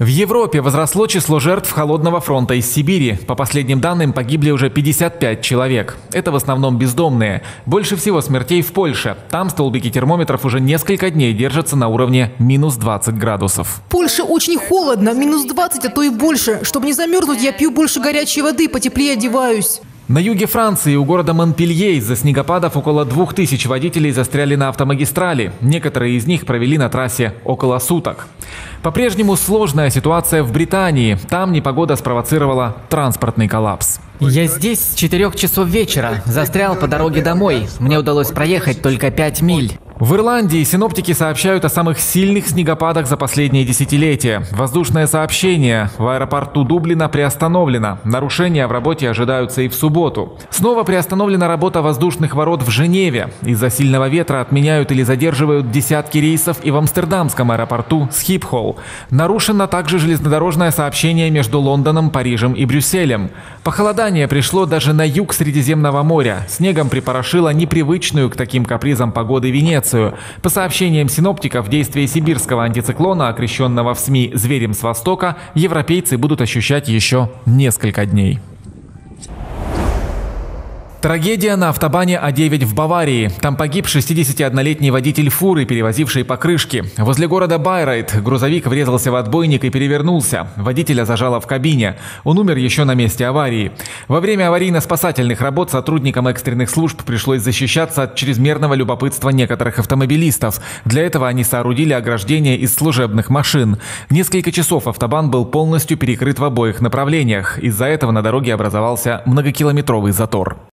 В Европе возросло число жертв холодного фронта из Сибири. По последним данным, погибли уже 55 человек. Это в основном бездомные. Больше всего смертей в Польше. Там столбики термометров уже несколько дней держатся на уровне минус 20 градусов. В Польше очень холодно, минус 20, а то и больше. Чтобы не замерзнуть, я пью больше горячей воды, потеплее одеваюсь. На юге Франции у города Монпелье из-за снегопадов около 2000 водителей застряли на автомагистрали. Некоторые из них провели на трассе около суток. По-прежнему сложная ситуация в Британии. Там непогода спровоцировала транспортный коллапс. Я здесь с 4 часов вечера. Застрял по дороге домой. Мне удалось проехать только 5 миль. В Ирландии синоптики сообщают о самых сильных снегопадах за последние десятилетия. Воздушное сообщение в аэропорту Дублина приостановлено. Нарушения в работе ожидаются и в субботу. Снова приостановлена работа воздушных ворот в Женеве. Из-за сильного ветра отменяют или задерживают десятки рейсов и в Амстердамском аэропорту Схипхолл. Нарушено также железнодорожное сообщение между Лондоном, Парижем и Брюсселем. Похолодание пришло даже на юг Средиземного моря. Снегом припорошило непривычную к таким капризам погоды Венецию. Грецию. По сообщениям синоптиков, действие сибирского антициклона, окрещенного в СМИ «зверем с востока», европейцы будут ощущать еще несколько дней. Трагедия на автобане А9 в Баварии. Там погиб 61-летний водитель фуры, перевозивший покрышки. Возле города Байрайт грузовик врезался в отбойник и перевернулся. Водителя зажало в кабине. Он умер еще на месте аварии. Во время аварийно-спасательных работ сотрудникам экстренных служб пришлось защищаться от чрезмерного любопытства некоторых автомобилистов. Для этого они соорудили ограждение из служебных машин. Несколько часов автобан был полностью перекрыт в обоих направлениях. Из-за этого на дороге образовался многокилометровый затор.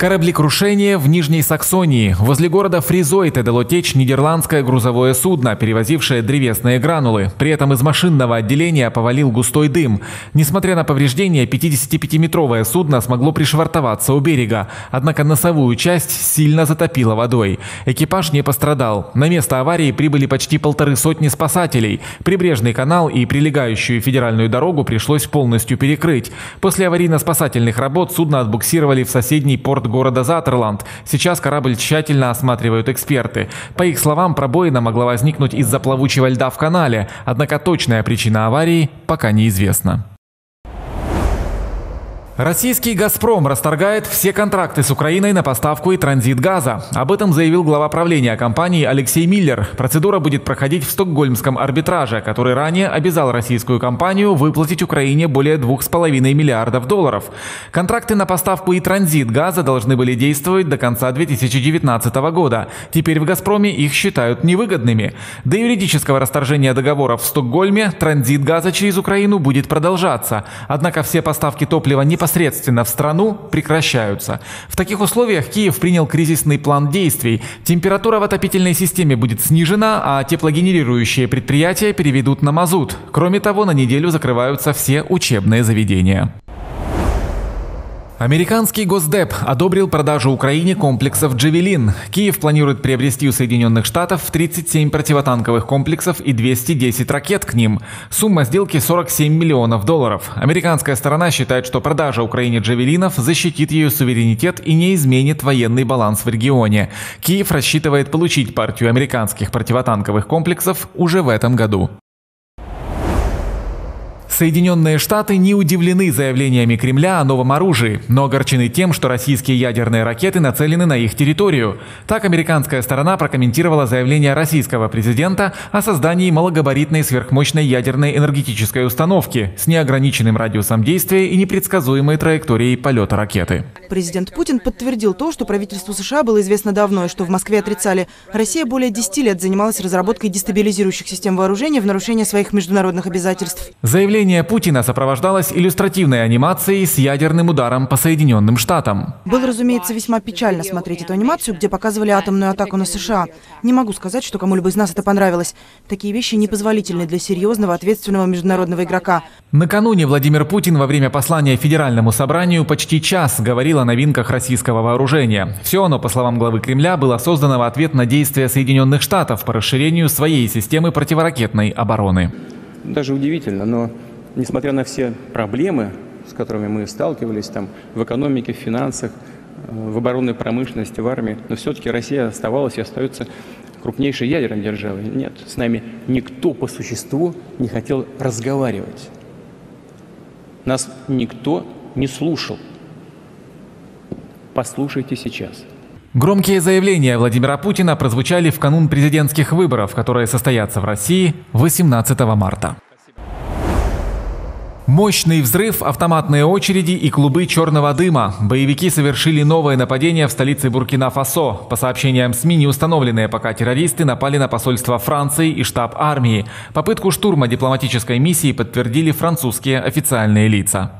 Кораблекрушение в Нижней Саксонии. Возле города Фризойте дало течь нидерландское грузовое судно, перевозившее древесные гранулы. При этом из машинного отделения повалил густой дым. Несмотря на повреждения, 55-метровое судно смогло пришвартоваться у берега. Однако носовую часть сильно затопило водой. Экипаж не пострадал. На место аварии прибыли почти полторы сотни спасателей. Прибрежный канал и прилегающую федеральную дорогу пришлось полностью перекрыть. После аварийно-спасательных работ судно отбуксировали в соседний порт города Затерланд. Сейчас корабль тщательно осматривают эксперты. По их словам, пробоина могла возникнуть из-за плавучего льда в канале, однако точная причина аварии пока неизвестна. Российский «Газпром» расторгает все контракты с Украиной на поставку и транзит газа. Об этом заявил глава правления компании Алексей Миллер. Процедура будет проходить в стокгольмском арбитраже, который ранее обязал российскую компанию выплатить Украине более 2,5 миллиардов долларов. Контракты на поставку и транзит газа должны были действовать до конца 2019 года. Теперь в «Газпроме» их считают невыгодными. До юридического расторжения договоров в Стокгольме транзит газа через Украину будет продолжаться. Однако все поставки топлива не непосредственно в страну прекращаются. В таких условиях Киев принял кризисный план действий. Температура в отопительной системе будет снижена, а теплогенерирующие предприятия переведут на мазут. Кроме того, на неделю закрываются все учебные заведения. Американский Госдеп одобрил продажу Украине комплексов «Джавелин». Киев планирует приобрести у Соединенных Штатов 37 противотанковых комплексов и 210 ракет к ним. Сумма сделки 47 миллионов долларов. Американская сторона считает, что продажа Украине «Джавелинов» защитит ее суверенитет и не изменит военный баланс в регионе. Киев рассчитывает получить партию американских противотанковых комплексов уже в этом году. Соединенные Штаты не удивлены заявлениями Кремля о новом оружии, но огорчены тем, что российские ядерные ракеты нацелены на их территорию. Так американская сторона прокомментировала заявление российского президента о создании малогабаритной сверхмощной ядерной энергетической установки с неограниченным радиусом действия и непредсказуемой траекторией полета ракеты. Президент Путин подтвердил то, что правительству США было известно давно и что в Москве отрицали. Россия более 10 лет занималась разработкой дестабилизирующих систем вооружения в нарушение своих международных обязательств. Заявление Выступление Путина сопровождалось иллюстративной анимацией с ядерным ударом по Соединенным Штатам. Было, разумеется, весьма печально смотреть эту анимацию, где показывали атомную атаку на США. Не могу сказать, что кому-либо из нас это понравилось. Такие вещи непозволительны для серьезного, ответственного международного игрока. Накануне Владимир Путин во время послания Федеральному собранию почти час говорил о новинках российского вооружения. Все оно, по словам главы Кремля, было создано в ответ на действия Соединенных Штатов по расширению своей системы противоракетной обороны. Даже удивительно, но несмотря на все проблемы, с которыми мы сталкивались там, в экономике, в финансах, э, в оборонной промышленности, в армии, но все-таки Россия оставалась и остается крупнейшей ядерной державой. Нет, с нами никто по существу не хотел разговаривать. Нас никто не слушал. Послушайте сейчас. Громкие заявления Владимира Путина прозвучали в канун президентских выборов, которые состоятся в России 18 марта. Мощный взрыв, автоматные очереди и клубы черного дыма. Боевики совершили новое нападение в столице Буркина-Фасо. По сообщениям СМИ, не установленные пока террористы напали на посольство Франции и штаб армии. Попытку штурма дипломатической миссии подтвердили французские официальные лица.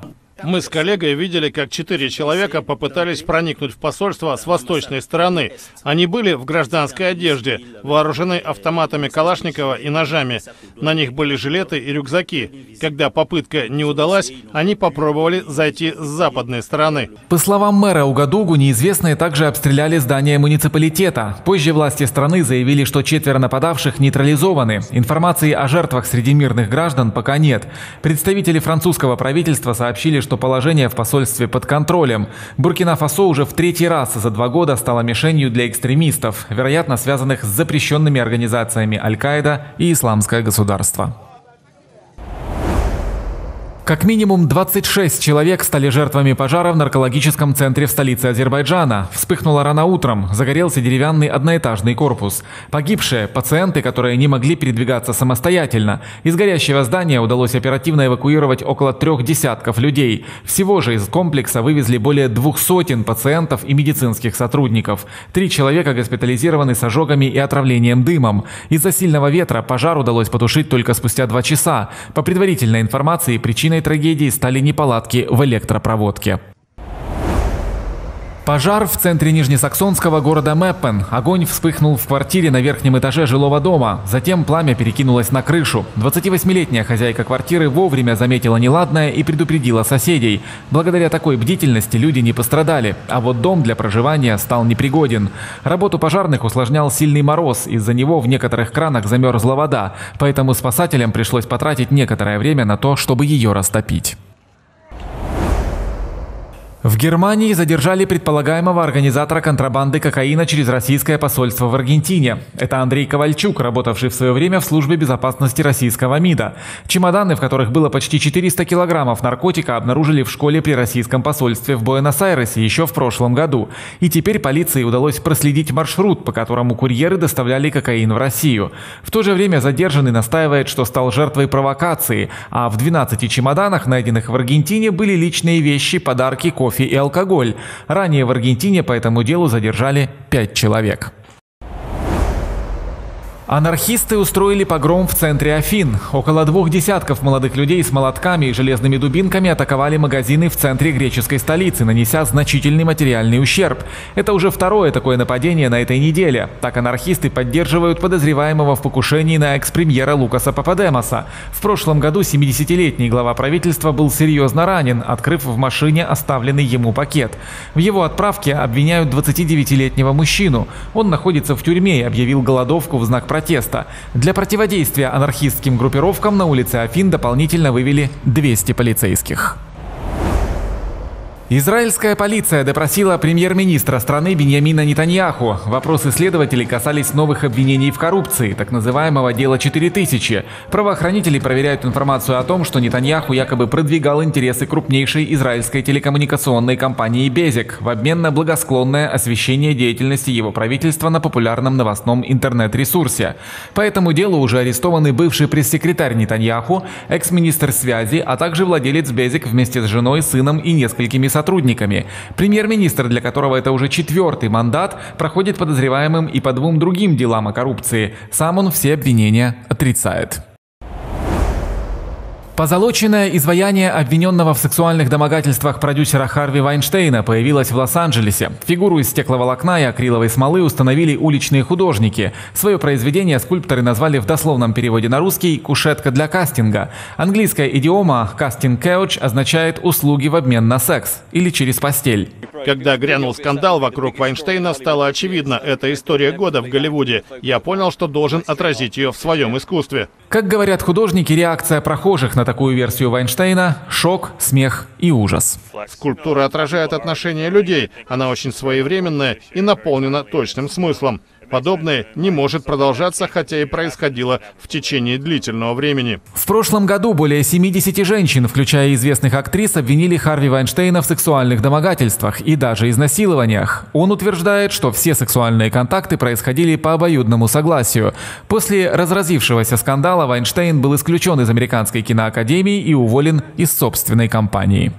Мы с коллегой видели, как четыре человека попытались проникнуть в посольство с восточной стороны. Они были в гражданской одежде, вооружены автоматами Калашникова и ножами. На них были жилеты и рюкзаки. Когда попытка не удалась, они попробовали зайти с западной стороны. По словам мэра Угадугу, неизвестные также обстреляли здание муниципалитета. Позже власти страны заявили, что четверо нападавших нейтрализованы. Информации о жертвах среди мирных граждан пока нет. Представители французского правительства сообщили, что что положение в посольстве под контролем. Буркина-Фасо уже в третий раз за два года стала мишенью для экстремистов, вероятно связанных с запрещенными организациями Аль-Каида и Исламское государство. Как минимум 26 человек стали жертвами пожара в наркологическом центре в столице Азербайджана. Вспыхнуло рано утром, загорелся деревянный одноэтажный корпус. Погибшие – пациенты, которые не могли передвигаться самостоятельно. Из горящего здания удалось оперативно эвакуировать около трех десятков людей. Всего же из комплекса вывезли более двух сотен пациентов и медицинских сотрудников. Три человека госпитализированы с ожогами и отравлением дымом. Из-за сильного ветра пожар удалось потушить только спустя два часа. По предварительной информации, причиной Причиной трагедии стали неполадки в электропроводке. Пожар в центре Нижнесаксонского города Мэппен. Огонь вспыхнул в квартире на верхнем этаже жилого дома. Затем пламя перекинулось на крышу. 28-летняя хозяйка квартиры вовремя заметила неладное и предупредила соседей. Благодаря такой бдительности люди не пострадали, а вот дом для проживания стал непригоден. Работу пожарных усложнял сильный мороз, из-за него в некоторых кранах замерзла вода, поэтому спасателям пришлось потратить некоторое время на то, чтобы ее растопить. В Германии задержали предполагаемого организатора контрабанды кокаина через российское посольство в Аргентине. Это Андрей Ковальчук, работавший в свое время в службе безопасности российского МИДа. Чемоданы, в которых было почти 400 килограммов наркотика, обнаружили в школе при российском посольстве в Буэнос-Айресе еще в прошлом году. И теперь полиции удалось проследить маршрут, по которому курьеры доставляли кокаин в Россию. В то же время задержанный настаивает, что стал жертвой провокации, а в 12 чемоданах, найденных в Аргентине, были личные вещи, подарки, кофе кофе и алкоголь. Ранее в Аргентине по этому делу задержали пять человек. Анархисты устроили погром в центре Афин. Около двух десятков молодых людей с молотками и железными дубинками атаковали магазины в центре греческой столицы, нанеся значительный материальный ущерб. Это уже второе такое нападение на этой неделе. Так анархисты поддерживают подозреваемого в покушении на экс-премьера Лукаса Пападемоса. В прошлом году 70-летний глава правительства был серьезно ранен, открыв в машине оставленный ему пакет. В его отправке обвиняют 29-летнего мужчину. Он находится в тюрьме и объявил голодовку в знак протеста протеста. Для противодействия анархистским группировкам на улице Афин дополнительно вывели 200 полицейских. Израильская полиция допросила премьер-министра страны Беньямина Нетаньяху. Вопросы следователей касались новых обвинений в коррупции, так называемого дела 4000. Правоохранители проверяют информацию о том, что Нетаньяху якобы продвигал интересы крупнейшей израильской телекоммуникационной компании Безик в обмен на благосклонное освещение деятельности его правительства на популярном новостном интернет-ресурсе. По этому делу уже арестованы бывший пресс-секретарь Нетаньяху, экс-министр связи, а также владелец Безик вместе с женой, сыном и несколькими сотрудниками сотрудниками. Премьер-министр, для которого это уже четвертый мандат, проходит подозреваемым и по двум другим делам о коррупции. Сам он все обвинения отрицает. Позолоченное изваяние обвиненного в сексуальных домогательствах продюсера Харви Вайнштейна появилось в Лос-Анджелесе. Фигуру из стекловолокна и акриловой смолы установили уличные художники. Свое произведение скульпторы назвали в дословном переводе на русский «кушетка для кастинга». Английская идиома «кастинг couch» означает «услуги в обмен на секс» или «через постель». Когда грянул скандал вокруг Вайнштейна, стало очевидно, это история года в Голливуде. Я понял, что должен отразить ее в своем искусстве. Как говорят художники, реакция прохожих на такую версию Вайнштейна – шок, смех и ужас. Скульптура отражает отношения людей. Она очень своевременная и наполнена точным смыслом. Подобное не может продолжаться, хотя и происходило в течение длительного времени. В прошлом году более 70 женщин, включая известных актрис, обвинили Харви Вайнштейна в сексуальных домогательствах и даже изнасилованиях. Он утверждает, что все сексуальные контакты происходили по обоюдному согласию. После разразившегося скандала Вайнштейн был исключен из Американской киноакадемии и уволен из собственной компании.